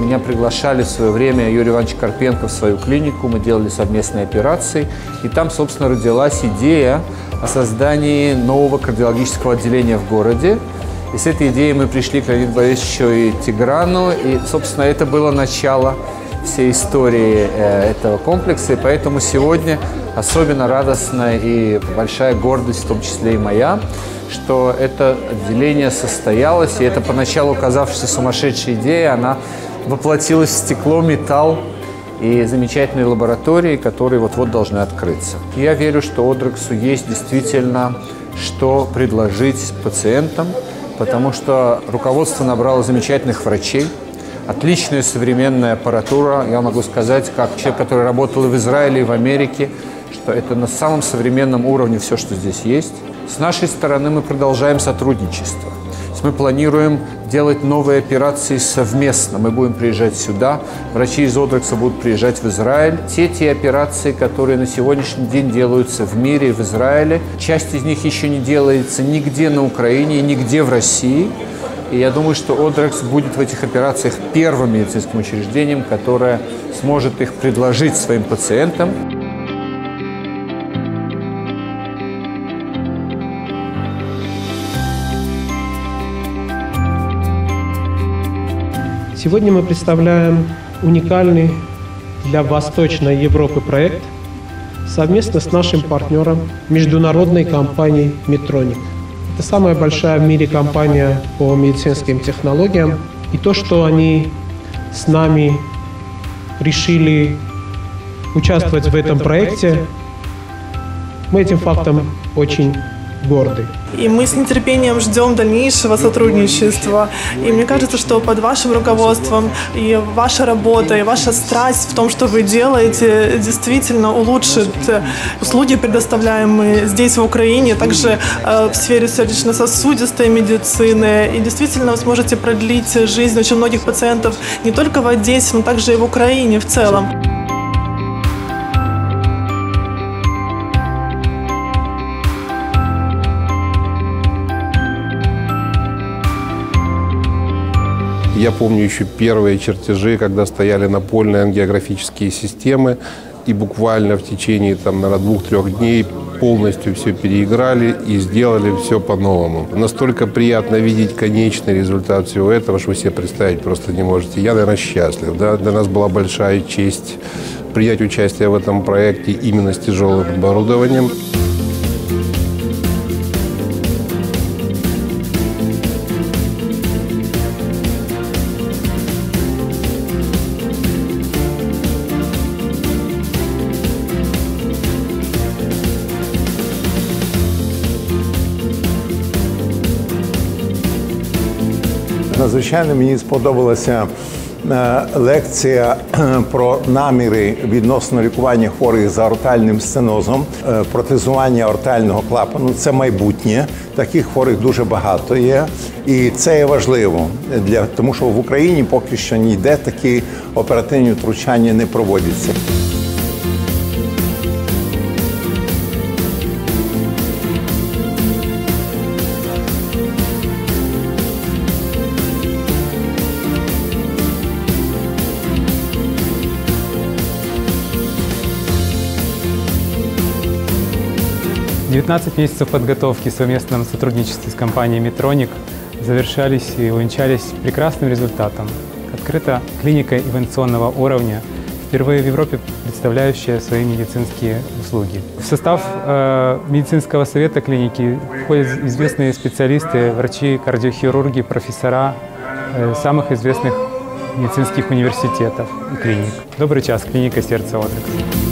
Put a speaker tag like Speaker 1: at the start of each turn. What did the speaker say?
Speaker 1: Меня приглашали в свое время Юрий Иванович Карпенко в свою клинику, мы делали совместные операции, и там, собственно, родилась идея о создании нового кардиологического отделения в городе. И с этой идеей мы пришли к Леониду Борисовичу и Тиграну, и, собственно, это было начало всей истории э, этого комплекса, и поэтому сегодня особенно радостно и большая гордость, в том числе и моя, что это отделение состоялось, и это поначалу казавшаяся сумасшедшая идея, она воплотилась в стекло, металл и замечательные лаборатории, которые вот-вот должны открыться. Я верю, что Одрексу есть действительно что предложить пациентам, потому что руководство набрало замечательных врачей, отличная современная аппаратура. Я могу сказать, как человек, который работал и в Израиле, и в Америке, что это на самом современном уровне все, что здесь есть. С нашей стороны мы продолжаем сотрудничество. Мы планируем делать новые операции совместно. Мы будем приезжать сюда, врачи из Одрекса будут приезжать в Израиль. Те те операции, которые на сегодняшний день делаются в мире и в Израиле, часть из них еще не делается нигде на Украине и нигде в России. И я думаю, что Одрекс будет в этих операциях первым медицинским учреждением, которое сможет их предложить своим пациентам.
Speaker 2: Сегодня мы представляем уникальный для Восточной Европы проект совместно с нашим партнером, международной компанией Medtronic. Это самая большая в мире компания по медицинским технологиям. И то, что они с нами решили участвовать в этом проекте, мы этим фактом очень горды.
Speaker 3: И мы с нетерпением ждем дальнейшего сотрудничества. И мне кажется, что под вашим руководством и ваша работа, и ваша страсть в том, что вы делаете, действительно улучшит услуги, предоставляемые здесь, в Украине, также э, в сфере сердечно-сосудистой медицины. И действительно вы сможете продлить жизнь очень многих пациентов не только в Одессе, но также и в Украине в целом.
Speaker 4: Я помню еще первые чертежи, когда стояли напольные ангиографические системы, и буквально в течение там, наверное, двух-трех дней полностью все переиграли и сделали все по-новому. Настолько приятно видеть конечный результат всего этого, что вы себе представить просто не можете. Я, наверное, счастлив. Да? Для нас была большая честь принять участие в этом проекте именно с тяжелым оборудованием.
Speaker 5: Надзвичайно мені сподобалася е, лекція про наміри відносно лікування хворих за ортальним стенозом, е, протезування ортального клапану. Це майбутнє. Таких хворих дуже багато є, і це є важливо для тому, що в Україні поки що ніде такі оперативні втручання не проводяться.
Speaker 6: 19 месяцев подготовки в совместном сотрудничестве с компанией Metronic завершались и увенчались прекрасным результатом. Открыта клиника инвенционного уровня, впервые в Европе представляющая свои медицинские услуги. В состав э, медицинского совета клиники входят известные специалисты, врачи, кардиохирурги, профессора э, самых известных медицинских университетов и клиник. Добрый час, клиника сердца Одрекс.